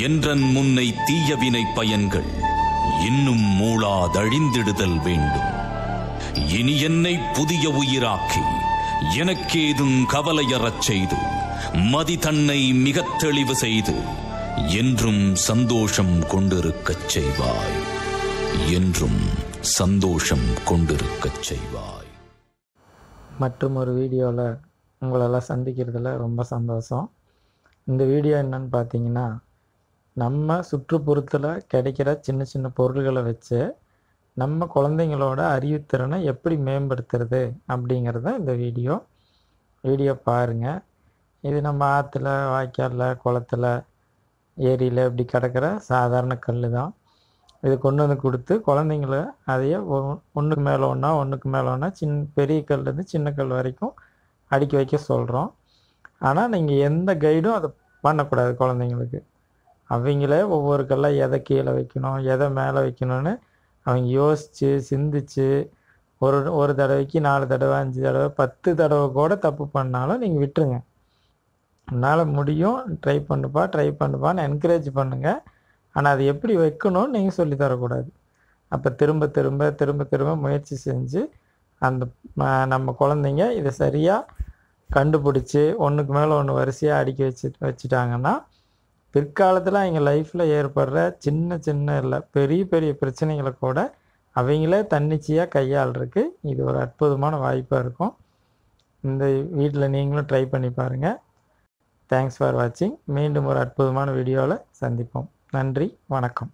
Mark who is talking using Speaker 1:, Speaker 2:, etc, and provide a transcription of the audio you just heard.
Speaker 1: என்றன் முன்னை தீயவினை பயன்கள் இன்னும் மூளாதழிந்திடுதல் வேண்டும். இனி என்னை புதிய உயிராக்கி எனக்கேதும் கவலையறச் செய்து மதி தன்னை மிகத் தெளிவு செய்து என்றும் சந்தோஷம் கொண்டிருக்கச் செய்வாய். என்றும் சந்தோஷம் கொண்டிருக்கச் செய்வாய்.
Speaker 2: மற்றும் ஒரு வீடியோவில் உங்களெல்லாம் சந்திக்கிறதுல ரொம்ப சந்தோஷம். இந்த வீடியோ என்னன்னு பார்த்தீங்கன்னா நம்ம சுற்றுப்புறத்தில் கிடைக்கிற சின்ன சின்ன பொருள்களை வச்சு நம்ம குழந்தைங்களோட அறிவுத்திறனை எப்படி மேம்படுத்துறது அப்படிங்கிறது இந்த வீடியோ வீடியோ பாருங்கள் இது நம்ம ஆற்றுல வாய்க்காலில் குளத்துல ஏரியில் இப்படி கிடக்கிற சாதாரண கல் தான். இது கொண்டு வந்து கொடுத்து குழந்தைங்கள அதையே ஒ- மேலே ஒன்றா ஒன்றுக்கு மேலே ஒன்றா சின்ன பெரிய கல்லேருந்து சின்ன கல் வரைக்கும் அடுக்கி வைக்க சொல்கிறோம் ஆனால் நீங்கள் எந்த கைடும் அதை பண்ணக்கூடாது குழந்தைங்களுக்கு. அவங்களே ஒவ்வொரு கல்லாக எதை கீழே வைக்கணும் எதை மேலே வைக்கணும்னு அவங்க யோசித்து சிந்திச்சு ஒரு ஒரு தடவைக்கு நாலு தடவை அஞ்சு தடவை பத்து தடவை கூட தப்பு பண்ணாலும் நீங்கள் விட்டுருங்க. உன்னால் முடியும் ட்ரை பண்ணுப்பா ட்ரை பண்ணுப்பான்னு என்கரேஜ் பண்ணுங்கள் ஆனால் அது எப்படி வைக்கணும்னு நீங்கள் சொல்லித் தரக்கூடாது அப்போ திரும்ப திரும்ப திரும்ப திரும்ப முயற்சி செஞ்சு அந்த நம்ம குழந்தைங்க இதை சரியாக கண்டுபிடிச்சி ஒன்றுக்கு மேலே ஒன்று வரிசையாக அடுக்கி வச்சு வச்சுட்டாங்கன்னா பிற்காலத்தில் அவங்க லைஃப்பில் ஏற்படுற சின்ன சின்ன இல்லை பெரிய பெரிய பிரச்சனைகளை கூட அவங்களே தன்னிச்சையாக கையாளுறதுக்கு இது ஒரு அற்புதமான வாய்ப்பாக இருக்கும். இந்த வீட்டில் நீங்களும் ட்ரை பண்ணி பாருங்கள் தேங்க்ஸ் ஃபார் வாட்சிங் மீண்டும் ஒரு அற்புதமான வீடியோவில் சந்திப்போம். நன்றி வணக்கம்.